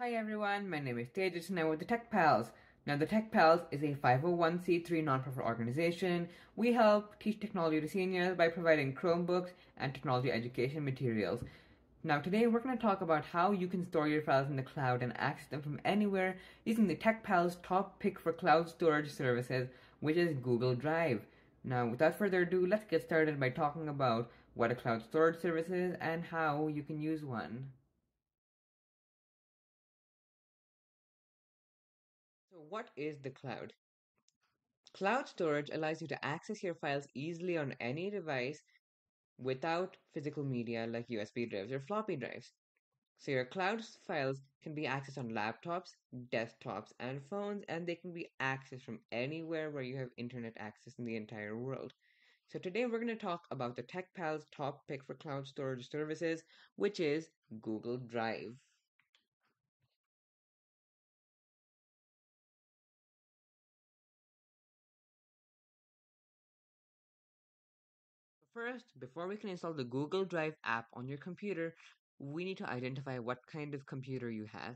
Hi everyone, my name is Tejas and I'm with the Tech Pals. Now, the Tech Pals is a 501c3 nonprofit organization. We help teach technology to seniors by providing Chromebooks and technology education materials. Now, today we're going to talk about how you can store your files in the cloud and access them from anywhere using the Tech Pals top pick for cloud storage services, which is Google Drive. Now, without further ado, let's get started by talking about what a cloud storage service is and how you can use one. What is the cloud? Cloud storage allows you to access your files easily on any device without physical media like USB drives or floppy drives. So, your cloud files can be accessed on laptops, desktops, and phones, and they can be accessed from anywhere where you have internet access in the entire world. So, today we're going to talk about the TechPal's top pick for cloud storage services, which is Google Drive. First, before we can install the Google Drive app on your computer, we need to identify what kind of computer you have.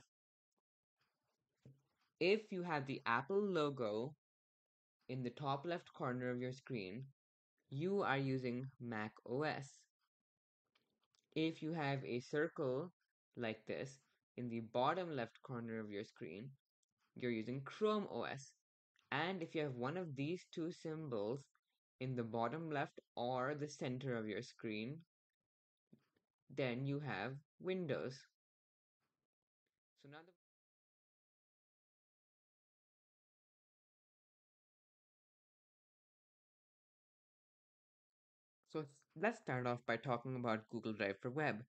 If you have the Apple logo in the top left corner of your screen, you are using Mac OS. If you have a circle like this in the bottom left corner of your screen, you're using Chrome OS. And if you have one of these two symbols in the bottom left or the center of your screen, then you have Windows. So now the So let's start off by talking about Google Drive for Web.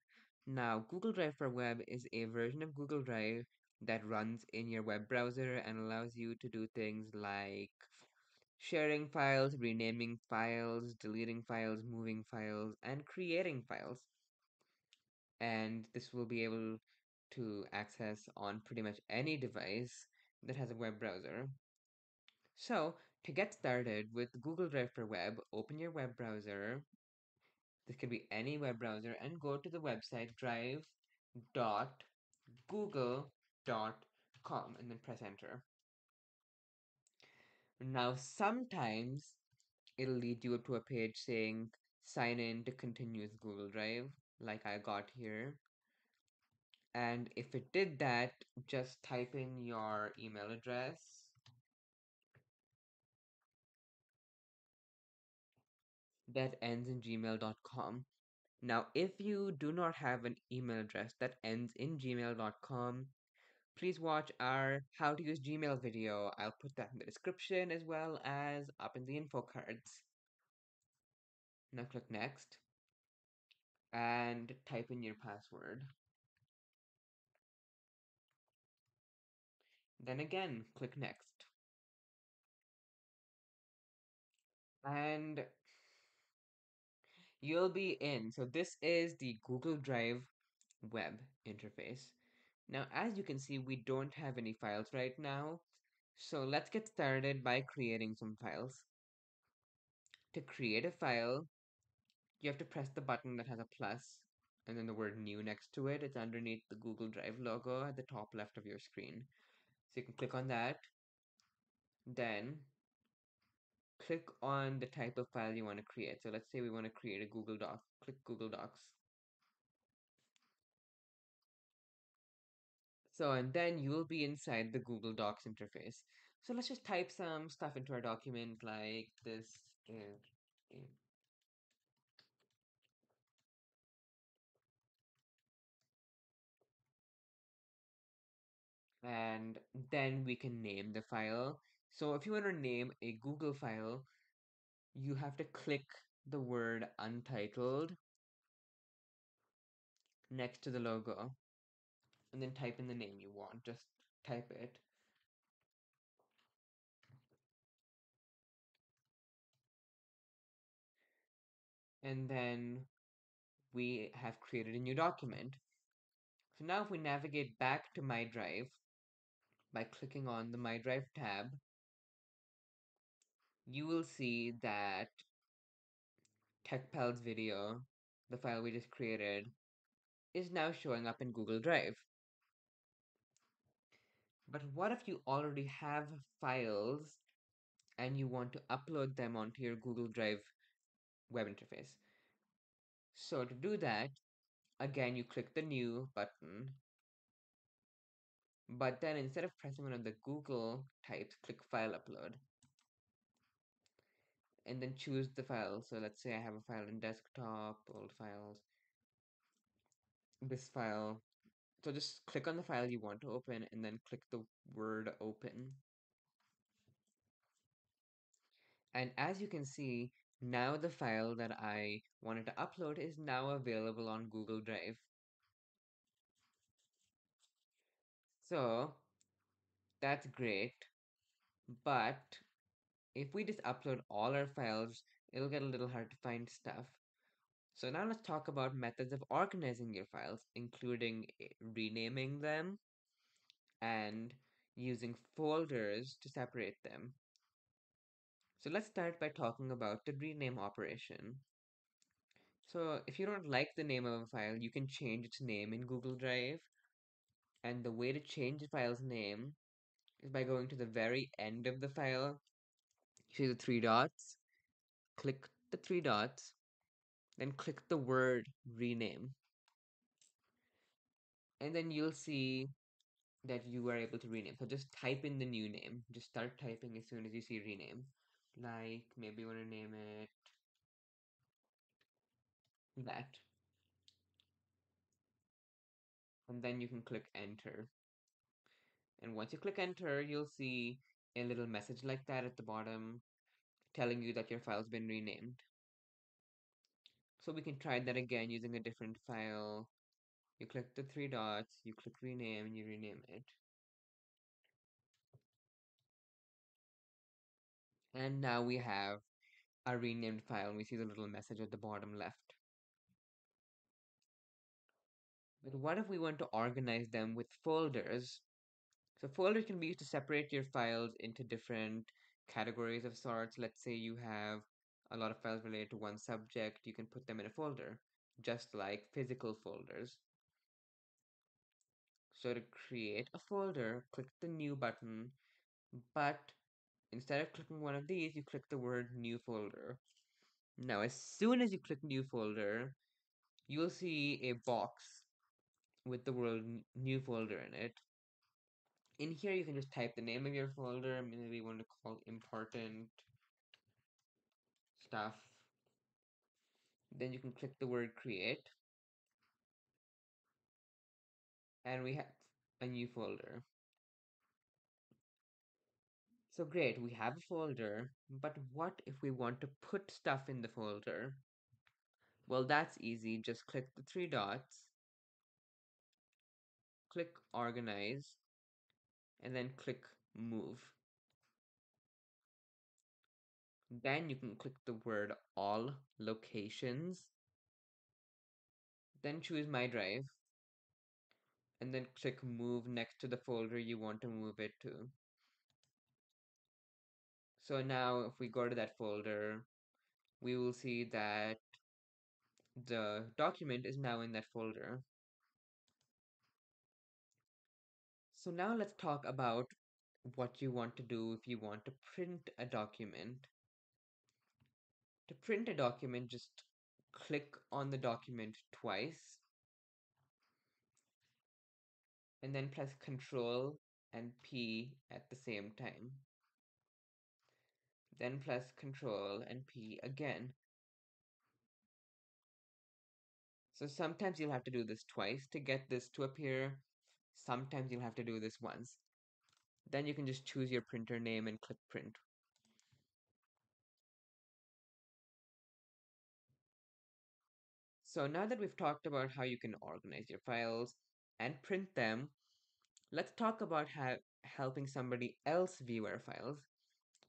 Now, Google Drive for Web is a version of Google Drive that runs in your web browser and allows you to do things like sharing files, renaming files, deleting files, moving files, and creating files. And this will be able to access on pretty much any device that has a web browser. So, to get started with Google Drive for Web, open your web browser. This could be any web browser and go to the website drive.google.com and then press enter. Now, sometimes it'll lead you to a page saying sign in to continue with Google Drive, like I got here. And if it did that, just type in your email address. That ends in gmail.com. Now, if you do not have an email address that ends in gmail.com, please watch our how to use Gmail video. I'll put that in the description as well as up in the info cards. Now click next and type in your password. Then again, click next. And you'll be in. So this is the Google Drive web interface. Now, as you can see, we don't have any files right now. So let's get started by creating some files. To create a file, you have to press the button that has a plus and then the word new next to it. It's underneath the Google Drive logo at the top left of your screen. So you can click on that. Then click on the type of file you want to create. So let's say we want to create a Google Doc. Click Google Docs. So, and then you will be inside the Google Docs interface. So let's just type some stuff into our document like this is and then we can name the file. So if you want to name a Google file, you have to click the word untitled next to the logo and then type in the name you want. Just type it. And then we have created a new document. So now if we navigate back to My Drive by clicking on the My Drive tab, you will see that TechPal's video, the file we just created, is now showing up in Google Drive. But what if you already have files and you want to upload them onto your Google Drive web interface? So to do that, again, you click the new button, but then instead of pressing one of the Google types, click file upload. And then choose the file. So let's say I have a file in desktop, old files, this file. So just click on the file you want to open and then click the word open. And as you can see, now the file that I wanted to upload is now available on Google Drive. So that's great, but if we just upload all our files, it'll get a little hard to find stuff. So now let's talk about methods of organizing your files, including eh, renaming them and using folders to separate them. So let's start by talking about the rename operation. So if you don't like the name of a file, you can change its name in Google Drive. And the way to change the file's name is by going to the very end of the file. You see the three dots? Click the three dots, then click the word rename. And then you'll see that you are able to rename. So just type in the new name. Just start typing as soon as you see rename. Like maybe you want to name it that. And then you can click enter. And once you click enter, you'll see a little message like that at the bottom telling you that your file's been renamed. So we can try that again using a different file. You click the three dots, you click rename, and you rename it. And now we have a renamed file, and we see the little message at the bottom left. But what if we want to organize them with folders? So folders can be used to separate your files into different categories of sorts. Let's say you have a lot of files related to one subject, you can put them in a folder, just like physical folders. So to create a folder, click the new button, but instead of clicking one of these, you click the word new folder. Now, as soon as you click new folder, you'll see a box with the word new folder in it. In here, you can just type the name of your folder. Maybe you want to call important stuff. Then you can click the word create. And we have a new folder. So great, we have a folder, but what if we want to put stuff in the folder? Well, that's easy. Just click the three dots, click organize, and then click move. Then you can click the word all locations, then choose my drive, and then click move next to the folder you want to move it to. So now if we go to that folder, we will see that the document is now in that folder. So now let's talk about what you want to do if you want to print a document. To print a document, just click on the document twice and then press Control and P at the same time. Then press Control and P again. So sometimes you'll have to do this twice to get this to appear. Sometimes you'll have to do this once. Then you can just choose your printer name and click print. So now that we've talked about how you can organize your files and print them, let's talk about how helping somebody else view our files.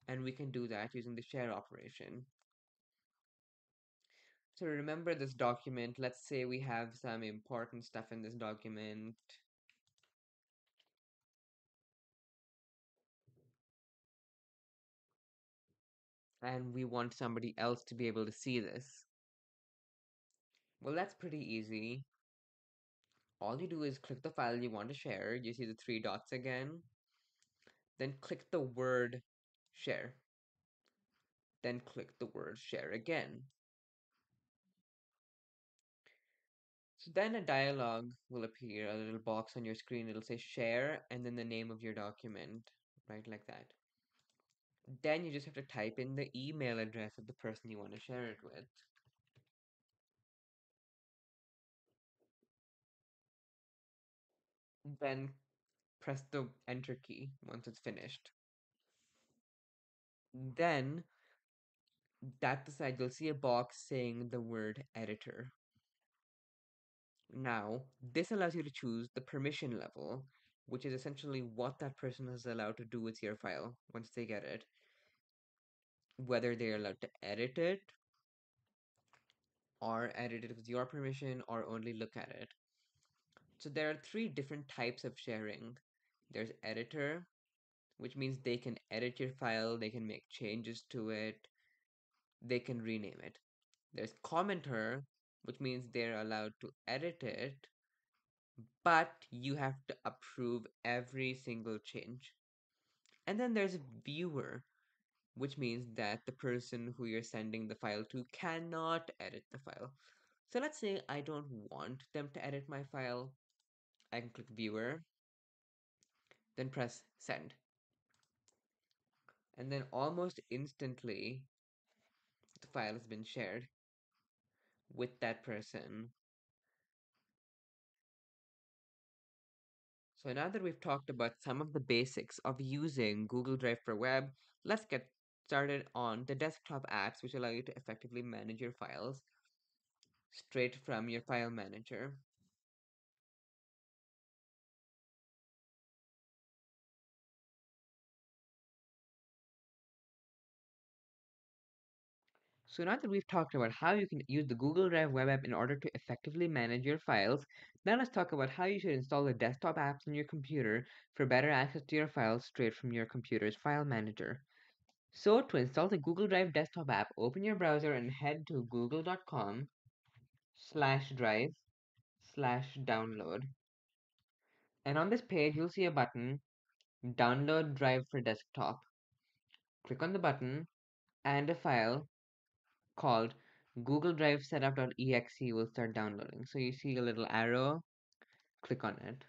And we can do that using the share operation. So remember this document, let's say we have some important stuff in this document. And we want somebody else to be able to see this. Well, that's pretty easy. All you do is click the file you want to share. You see the three dots again. Then click the word share. Then click the word share again. So then a dialog will appear, a little box on your screen. It'll say share and then the name of your document, right like that. Then you just have to type in the email address of the person you want to share it with. Then press the enter key once it's finished. Then that side you'll see a box saying the word editor. Now, this allows you to choose the permission level, which is essentially what that person is allowed to do with your file once they get it. Whether they're allowed to edit it, or edit it with your permission, or only look at it. So there are three different types of sharing. There's editor, which means they can edit your file, they can make changes to it, they can rename it. There's commenter, which means they're allowed to edit it, but you have to approve every single change. And then there's viewer, which means that the person who you're sending the file to cannot edit the file. So let's say I don't want them to edit my file. I can click viewer, then press send. And then almost instantly, the file has been shared with that person So now that we've talked about some of the basics of using Google Drive for Web, let's get started on the desktop apps which allow you to effectively manage your files straight from your file manager. So now that we've talked about how you can use the Google Drive web app in order to effectively manage your files, now let's talk about how you should install the desktop apps on your computer for better access to your files straight from your computer's file manager. So to install the Google Drive desktop app, open your browser and head to google.com slash drive slash download. And on this page, you'll see a button, Download Drive for Desktop. Click on the button and a file called Google Drive Setup.exe will start downloading. So you see a little arrow, click on it.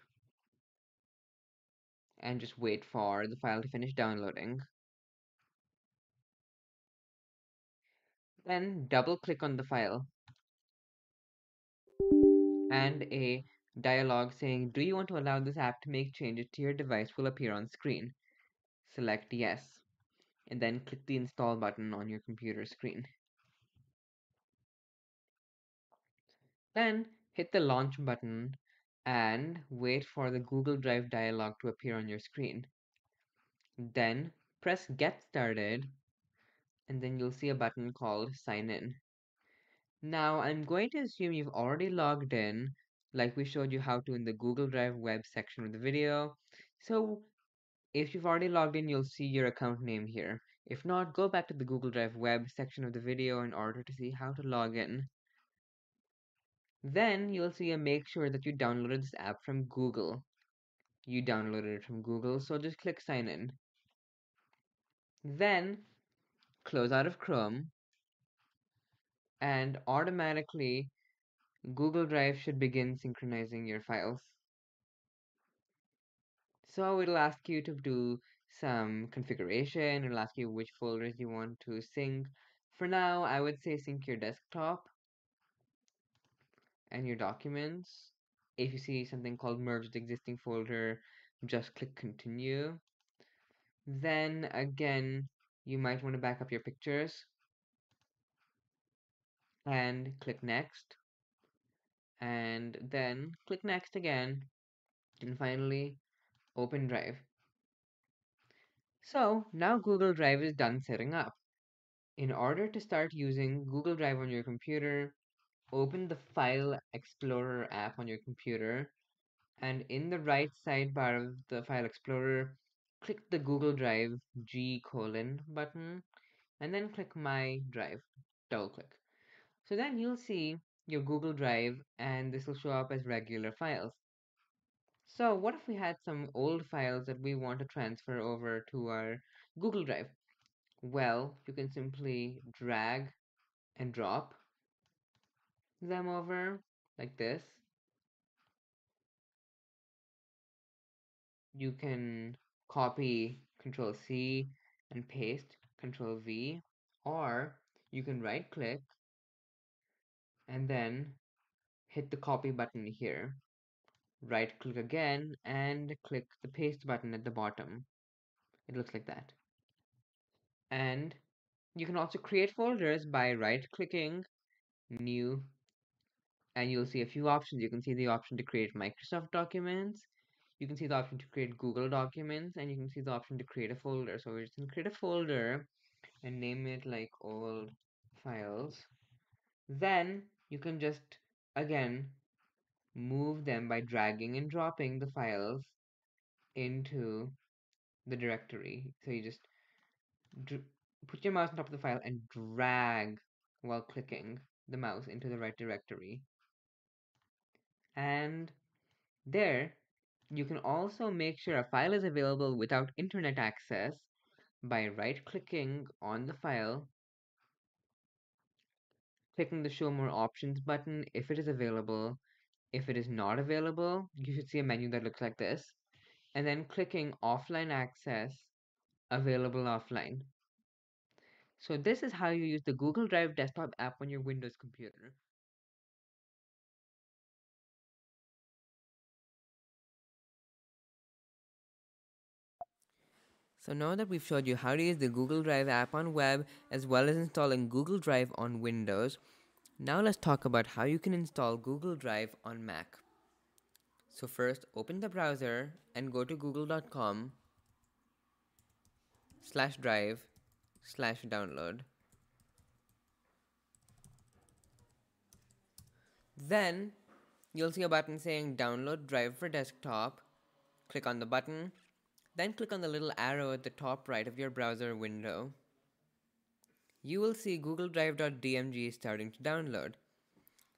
And just wait for the file to finish downloading. Then double click on the file. And a dialog saying, Do you want to allow this app to make changes to your device will appear on screen. Select yes. And then click the install button on your computer screen. Then hit the launch button and wait for the Google Drive dialog to appear on your screen. Then press get started and then you'll see a button called sign in. Now I'm going to assume you've already logged in like we showed you how to in the Google Drive web section of the video. So if you've already logged in, you'll see your account name here. If not, go back to the Google Drive web section of the video in order to see how to log in. Then you'll see a make sure that you downloaded this app from Google. You downloaded it from Google, so just click sign in. Then close out of Chrome and automatically Google Drive should begin synchronizing your files. So it'll ask you to do some configuration, it'll ask you which folders you want to sync. For now, I would say sync your desktop and your documents. If you see something called merge the existing folder, just click continue. Then again, you might want to back up your pictures and click next and then click next again and finally open drive. So now Google Drive is done setting up. In order to start using Google Drive on your computer, open the File Explorer app on your computer and in the right sidebar of the File Explorer, click the Google Drive G colon button and then click My Drive, double click. So then you'll see your Google Drive and this will show up as regular files. So what if we had some old files that we want to transfer over to our Google Drive? Well, you can simply drag and drop them over like this. You can copy Control C and paste Control V, or you can right click and then hit the copy button here. Right click again and click the paste button at the bottom. It looks like that. And you can also create folders by right clicking new and you'll see a few options. You can see the option to create Microsoft documents. You can see the option to create Google documents and you can see the option to create a folder. So we're just to create a folder and name it like old files. Then you can just again move them by dragging and dropping the files into the directory. So you just put your mouse on top of the file and drag while clicking the mouse into the right directory. And there, you can also make sure a file is available without internet access by right-clicking on the file, clicking the Show More Options button if it is available. If it is not available, you should see a menu that looks like this, and then clicking Offline Access, Available Offline. So this is how you use the Google Drive desktop app on your Windows computer. So now that we've showed you how to use the Google Drive app on web as well as installing Google Drive on Windows, now let's talk about how you can install Google Drive on Mac. So first open the browser and go to google.com slash drive slash download. Then you'll see a button saying download drive for desktop. Click on the button then click on the little arrow at the top right of your browser window. You will see Google Drive.dmg starting to download.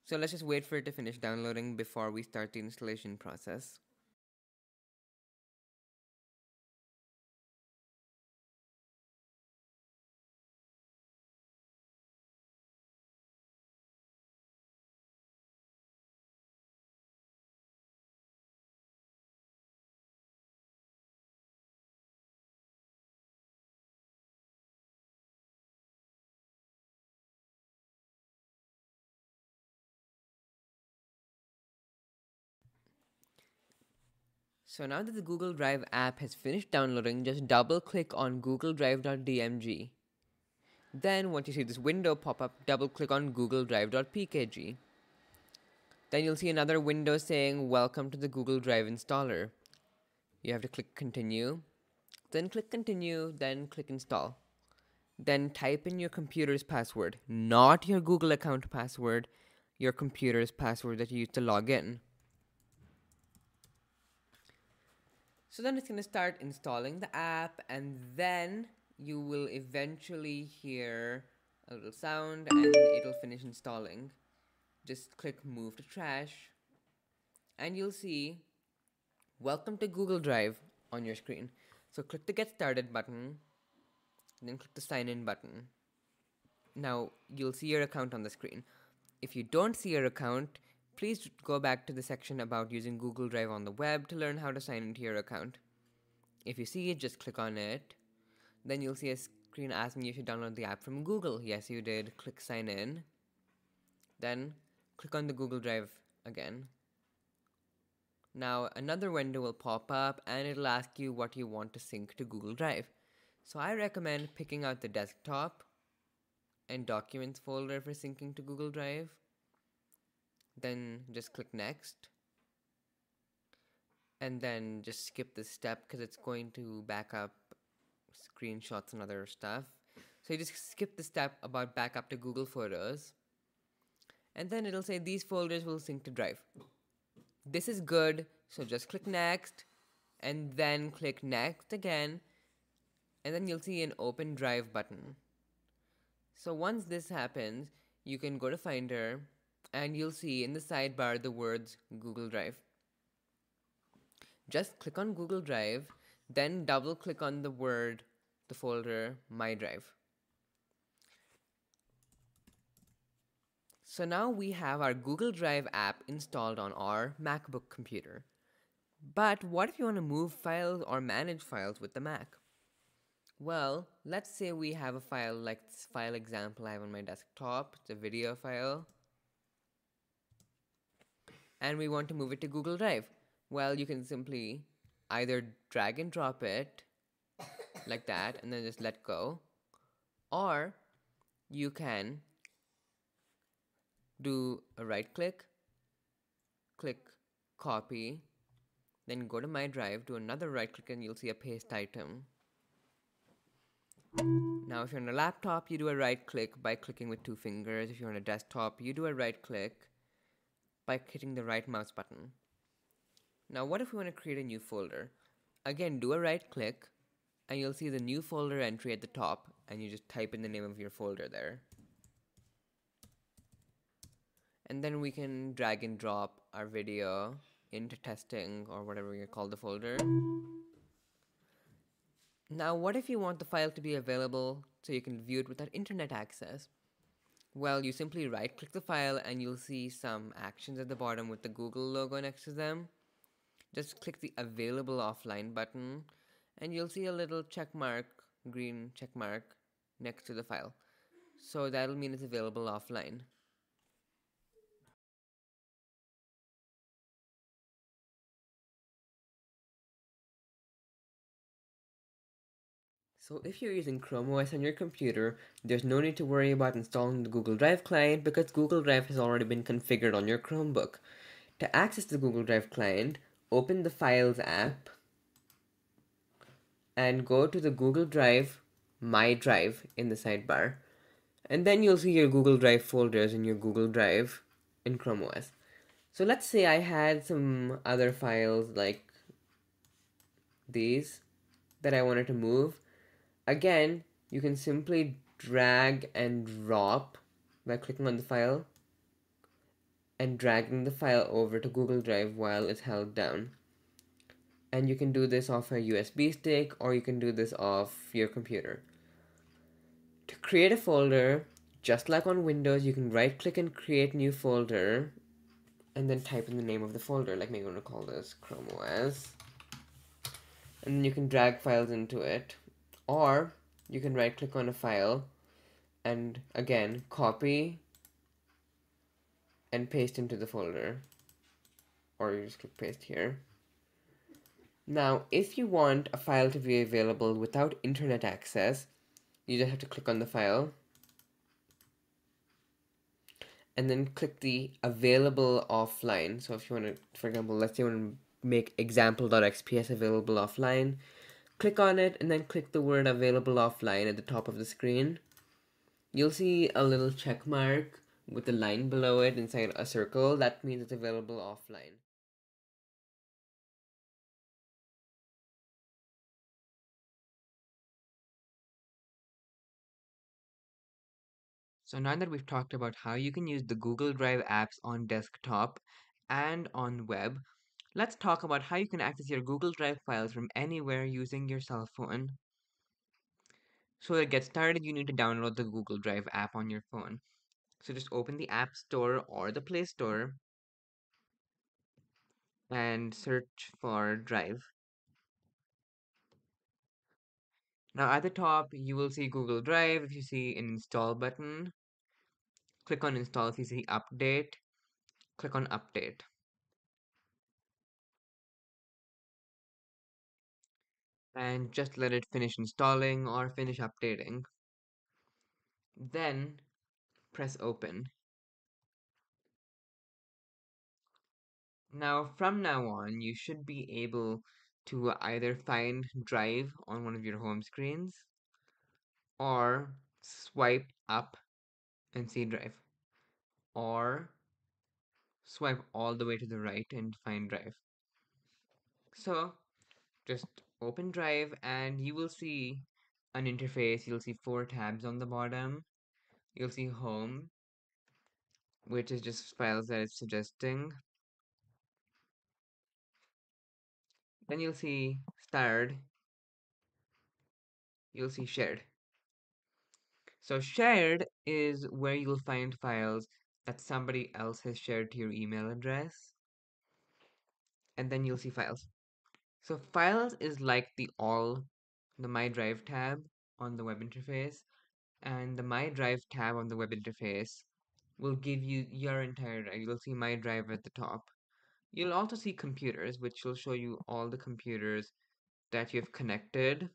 So let's just wait for it to finish downloading before we start the installation process. So now that the Google Drive app has finished downloading, just double click on Google Drive.dmg. Then once you see this window pop up, double click on Google Drive.pkg. Then you'll see another window saying welcome to the Google Drive installer. You have to click continue, then click continue, then click install. Then type in your computer's password, not your Google account password, your computer's password that you used to log in. So then it's going to start installing the app and then you will eventually hear a little sound and it'll finish installing. Just click move to trash and you'll see welcome to Google Drive on your screen. So click the get started button then click the sign in button. Now you'll see your account on the screen. If you don't see your account, please go back to the section about using Google Drive on the web to learn how to sign into your account. If you see it, just click on it. Then you'll see a screen asking you to download the app from Google. Yes, you did. Click sign in. Then click on the Google Drive again. Now another window will pop up and it'll ask you what you want to sync to Google Drive. So I recommend picking out the desktop and documents folder for syncing to Google Drive then just click next. And then just skip this step because it's going to back up screenshots and other stuff. So you just skip the step about backup to Google Photos. And then it'll say these folders will sync to Drive. This is good so just click next and then click next again. And then you'll see an open drive button. So once this happens you can go to finder and you'll see in the sidebar the words Google Drive. just click on Google Drive, then double click on the word, the folder, My Drive. So now we have our Google Drive app installed on our MacBook computer. But what if you want to move files or manage files with the Mac? Well, let's say we have a file like this file example I have on my desktop. It's a video file. And we want to move it to Google Drive. Well, you can simply either drag and drop it like that and then just let go. Or you can do a right click, click copy, then go to my drive, do another right click and you'll see a paste item. Now if you're on a laptop, you do a right click by clicking with two fingers. If you're on a desktop, you do a right click by hitting the right mouse button. Now what if we want to create a new folder? Again, do a right click and you'll see the new folder entry at the top and you just type in the name of your folder there. And then we can drag and drop our video into testing or whatever you call the folder. Now, what if you want the file to be available so you can view it without internet access? Well, you simply right click the file and you'll see some actions at the bottom with the Google logo next to them. Just click the available offline button and you'll see a little check mark, green check mark next to the file. So that'll mean it's available offline. So if you're using Chrome OS on your computer, there's no need to worry about installing the Google Drive client because Google Drive has already been configured on your Chromebook. To access the Google Drive client, open the Files app and go to the Google Drive My Drive in the sidebar. And then you'll see your Google Drive folders in your Google Drive in Chrome OS. So let's say I had some other files like these that I wanted to move Again, you can simply drag and drop by clicking on the file and dragging the file over to Google Drive while it's held down. And you can do this off a USB stick or you can do this off your computer. To create a folder, just like on Windows, you can right click and create new folder and then type in the name of the folder. Like maybe I'm gonna call this Chrome OS. And then you can drag files into it or you can right click on a file and again copy and paste into the folder. Or you just click paste here. Now if you want a file to be available without internet access you just have to click on the file and then click the available offline. So if you want to for example let's say you want to make example.xps available offline Click on it and then click the word available offline at the top of the screen. You'll see a little check mark with a line below it inside a circle. That means it's available offline. So now that we've talked about how you can use the Google Drive apps on desktop and on web, Let's talk about how you can access your Google Drive files from anywhere using your cell phone. So to get started, you need to download the Google Drive app on your phone. So just open the App Store or the Play Store and search for Drive. Now at the top, you will see Google Drive. If you see an install button, click on install. If you see update, click on update. And just let it finish installing or finish updating. Then press open. Now from now on you should be able to either find Drive on one of your home screens or swipe up and see Drive or swipe all the way to the right and find Drive. So just open drive and you will see an interface you'll see four tabs on the bottom you'll see home which is just files that it's suggesting Then you'll see starred. You'll see shared. So shared is where you'll find files that somebody else has shared to your email address. And then you'll see files. So files is like the all, the My Drive tab on the web interface. And the My Drive tab on the web interface will give you your entire drive. You'll see My Drive at the top. You'll also see computers, which will show you all the computers that you've connected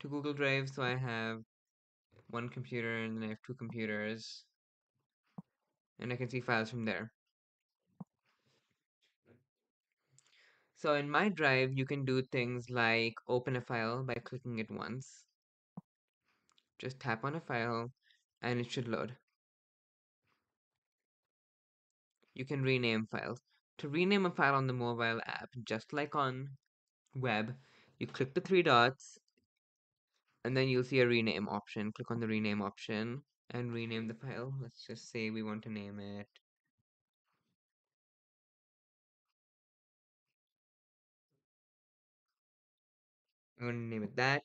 to Google Drive. So I have one computer and then I have two computers. And I can see files from there. So in my drive, you can do things like open a file by clicking it once. Just tap on a file and it should load. You can rename files. To rename a file on the mobile app, just like on web, you click the three dots and then you'll see a rename option. Click on the rename option and rename the file. Let's just say we want to name it I'm going to name it that.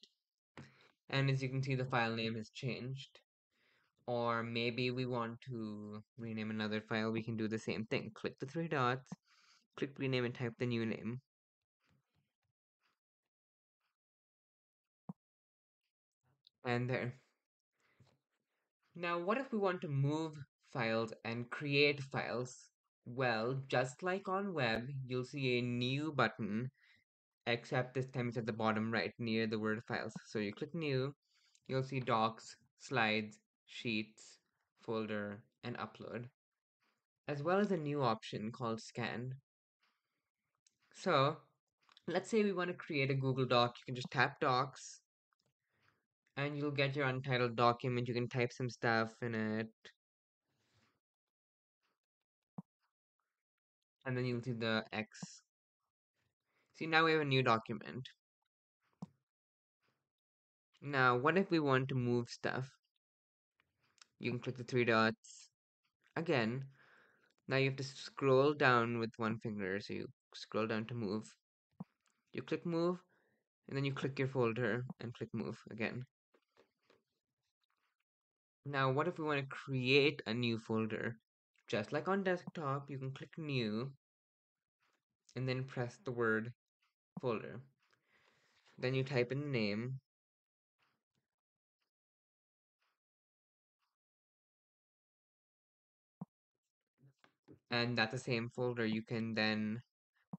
And as you can see, the file name has changed. Or maybe we want to rename another file, we can do the same thing. Click the three dots, click rename and type the new name. And there. Now, what if we want to move files and create files? Well, just like on web, you'll see a new button, except this time it's at the bottom right near the word files. So you click new, you'll see docs, slides, sheets, folder, and upload, as well as a new option called scan. So let's say we want to create a Google Doc. You can just tap docs and you'll get your untitled document. You can type some stuff in it. And then you'll see the X. See, now we have a new document. Now, what if we want to move stuff? You can click the three dots again. Now you have to scroll down with one finger. So you scroll down to move. You click move, and then you click your folder and click move again. Now, what if we want to create a new folder? Just like on desktop, you can click new and then press the word folder. Then you type in the name. And that's the same folder. You can then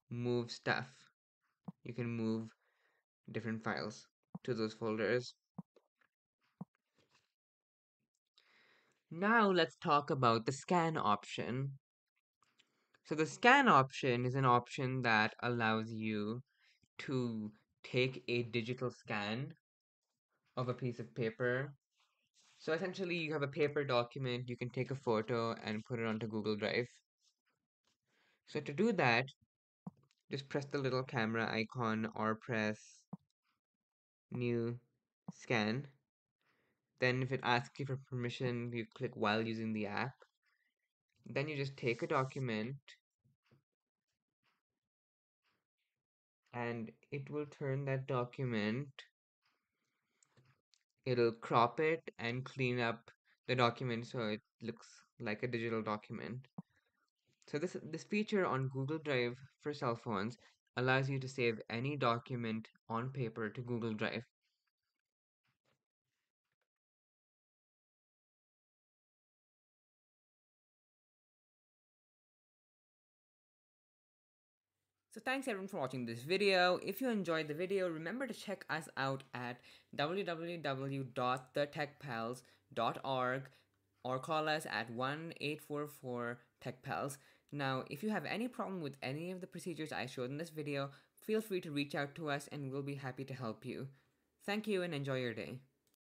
move stuff. You can move different files to those folders. Now let's talk about the scan option. So the scan option is an option that allows you to take a digital scan of a piece of paper. So essentially you have a paper document, you can take a photo and put it onto Google Drive. So to do that, just press the little camera icon or press new scan then if it asks you for permission, you click while using the app. Then you just take a document and it will turn that document. It'll crop it and clean up the document so it looks like a digital document. So this this feature on Google Drive for cell phones allows you to save any document on paper to Google Drive. So thanks everyone for watching this video. If you enjoyed the video, remember to check us out at www.thetechpals.org or call us at 1-844-TechPals. Now, if you have any problem with any of the procedures I showed in this video, feel free to reach out to us and we'll be happy to help you. Thank you and enjoy your day.